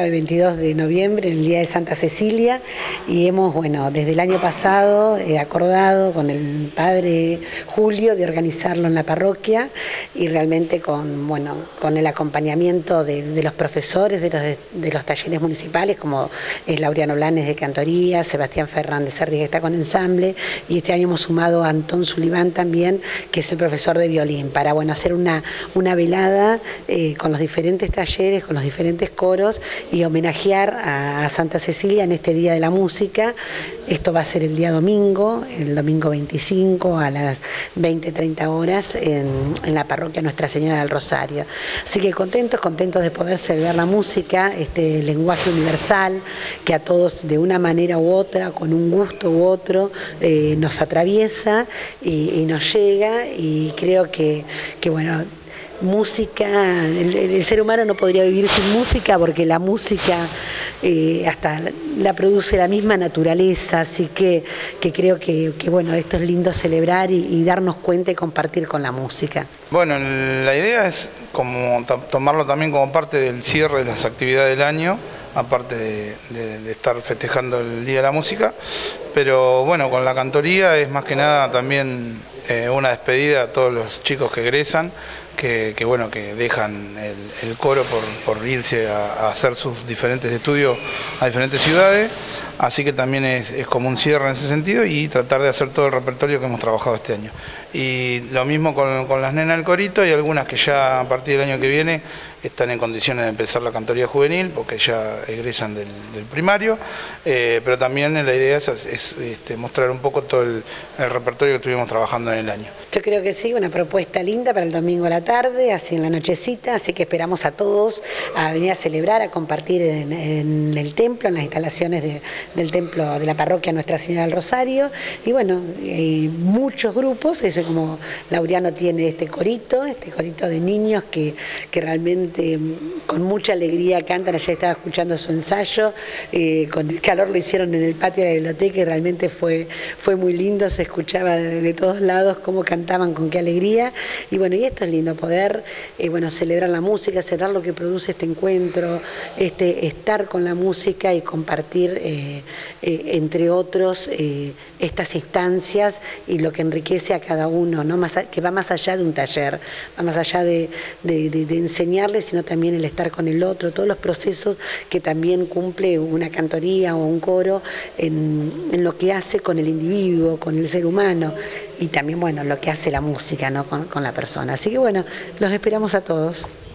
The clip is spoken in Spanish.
El 22 de noviembre, el día de Santa Cecilia, y hemos, bueno, desde el año pasado eh, acordado con el padre Julio de organizarlo en la parroquia y realmente con, bueno, con el acompañamiento de, los profesores de los, talleres municipales, como es Laureano Blanes de Cantoría, Sebastián Fernández Serri que está con ensamble, y este año hemos sumado a Antón Sullivan también, que es el profesor de violín, para bueno, hacer una, una velada eh, con los diferentes talleres, con los diferentes coros y homenajear a, Santa Cecilia en este Día de la Música. Esto va a ser el día domingo, el domingo 25 a las 20-30 horas en, la parroquia Nuestra Señora del Rosario. Así que contentos, contentos de poder celebrar la música, este lenguaje universal que a todos de una manera u otra, con un gusto u otro, eh, nos atraviesa y, nos llega y creo que, que bueno, música, el, ser humano no podría vivir sin música porque la música eh, hasta la produce la misma naturaleza, así que, creo que, bueno, esto es lindo celebrar y, darnos cuenta y compartir con la música. Bueno, la idea es como tomarlo también como parte del cierre de las actividades del año, aparte de, estar festejando el Día de la Música, pero bueno, con la cantoría es más que nada también eh, una despedida a todos los chicos que egresan, que, bueno, que dejan el, coro por, irse a, hacer sus diferentes estudios a diferentes ciudades, así que también es, como un cierre en ese sentido y tratar de hacer todo el repertorio que hemos trabajado este año. Y lo mismo con, las nenas del corito y algunas que ya a partir del año que viene están en condiciones de empezar la cantoría juvenil porque ya egresan del, primario, eh, pero también la idea es, este, mostrar un poco todo el, el repertorio que estuvimos trabajando en el año. Yo creo que sí, una propuesta linda para el domingo a la tarde, así en la nochecita, así que esperamos a todos a venir a celebrar, a compartir en, el templo, en las instalaciones del templo de la parroquia Nuestra Señora del Rosario. Y bueno, muchos grupos, ese como Laureano tiene este corito, este corito de niños que, que realmente mm, con mucha alegría cantan, allá estaba escuchando su ensayo, eh, con el calor lo hicieron en el patio de la biblioteca y realmente fue, fue muy lindo, se escuchaba de todos lados cómo cantaban, con qué alegría. Y bueno, y esto es lindo, poder eh, bueno, celebrar la música, celebrar lo que produce este encuentro, este, estar con la música y compartir, eh, eh, entre otros, estas instancias y lo que enriquece a cada uno, ¿no? más, que va más allá de un taller, va más allá de, enseñarle, sino también el estar con el otro, todos los procesos que también cumple una cantoría o un coro en lo que hace con el individuo, con el ser humano y también, bueno, lo que hace la música ¿no? con, con la persona. Así que bueno, los esperamos a todos.